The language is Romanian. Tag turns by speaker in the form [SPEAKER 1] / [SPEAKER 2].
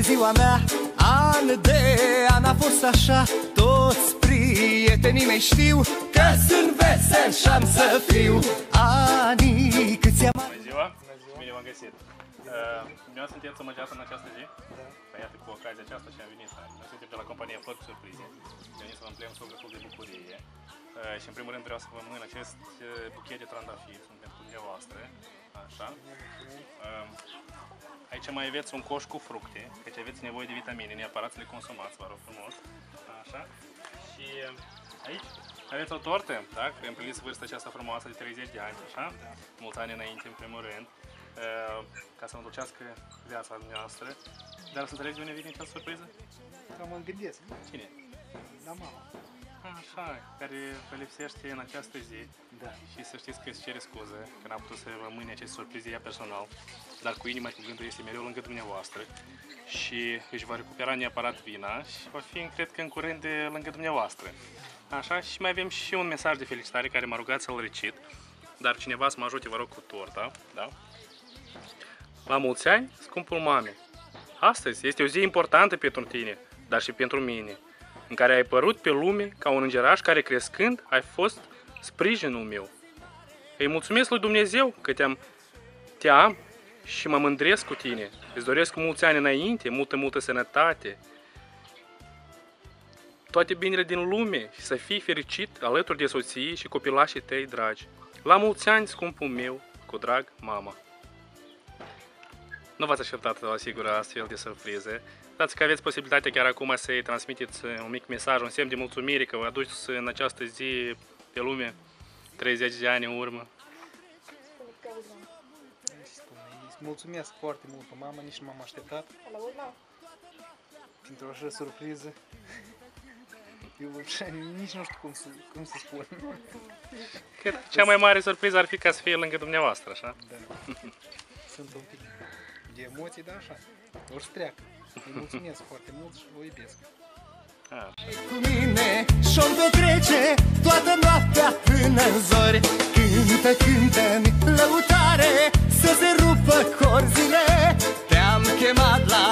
[SPEAKER 1] ziua mea An de an a fost așa Toți prietenii mei știu Că sunt vesel și am să fiu Anii câți am
[SPEAKER 2] Bună ziua! Bine v-am găsit! Uh, Vreau sunteți să mă în această zi? Păi iată, cu ocazia aceasta și am venit. Noi suntem de la compania Fărc Surprize. Venit să vă împleăm sufletul de bucurie. Uh, și în primul rând vreau să vă mân acest uh, buchet de trandafiri. Sunt pentru dumneavoastră. Așa. Uh, Aici mai aveți un coș cu fructe, căci aveți nevoie de vitamine, neapărat să le consumați, vă rog frumos. Așa. Și uh, aici aveți o tortă, da? Că împliniți vârsta aceasta frumoasă de 30 de ani, așa? Mulți ani înainte, în primul rând, uh, ca să înducească viața noastră. Dar să înțelegi de unde vine această surpriză?
[SPEAKER 3] Că mă gândesc.
[SPEAKER 2] Cine?
[SPEAKER 3] La mama.
[SPEAKER 2] Așa, care vă lipsește în această zi.
[SPEAKER 3] Da.
[SPEAKER 2] Și să știți că îți cere scuze, că n-a putut să vă mâine aceste surprize ea personal. Dar cu inima și cu gândul este mereu lângă dumneavoastră. Și își va recupera neapărat vina și va fi, cred că, în curând de lângă dumneavoastră. Așa, și mai avem și un mesaj de felicitare care m-a rugat să-l recit. Dar cineva să mă ajute, vă rog, cu torta, da? La mulți ani, scumpul mame! Astăzi este o zi importantă pentru tine, dar și pentru mine, în care ai părut pe lume ca un îngeraș care crescând ai fost sprijinul meu. Îi mulțumesc lui Dumnezeu că te-am, te am și mă mândresc cu tine. Îți doresc cu mulți ani înainte, multă, multă sănătate, toate binele din lume și să fii fericit alături de soții și copilașii tăi dragi. La mulți ani, scumpul meu, cu drag, mama. Nu v-ați așteptat, vă asigur, astfel de surprize. Dați că aveți posibilitatea chiar acum să-i transmiteți un mic mesaj, un semn de mulțumire că vă aduceți în această zi pe lume 30 de ani în urmă.
[SPEAKER 3] Ce spune? Îi mulțumesc foarte mult pe mama, nici nu m-am așteptat pentru așa surpriză. Eu așa, nici nu știu cum să, cum să spun.
[SPEAKER 2] Cred că cea mai mare surpriză ar fi ca să fie lângă dumneavoastră, așa?
[SPEAKER 3] Da. Sunt un pic de emoții, dar așa. O să treacă. Îi mulțumesc foarte mult și vă iubesc.
[SPEAKER 1] Cu mine și-o petrece toată noaptea până în zori. Cântă, cântă lăutare să se rupă corzile. Te-am chemat la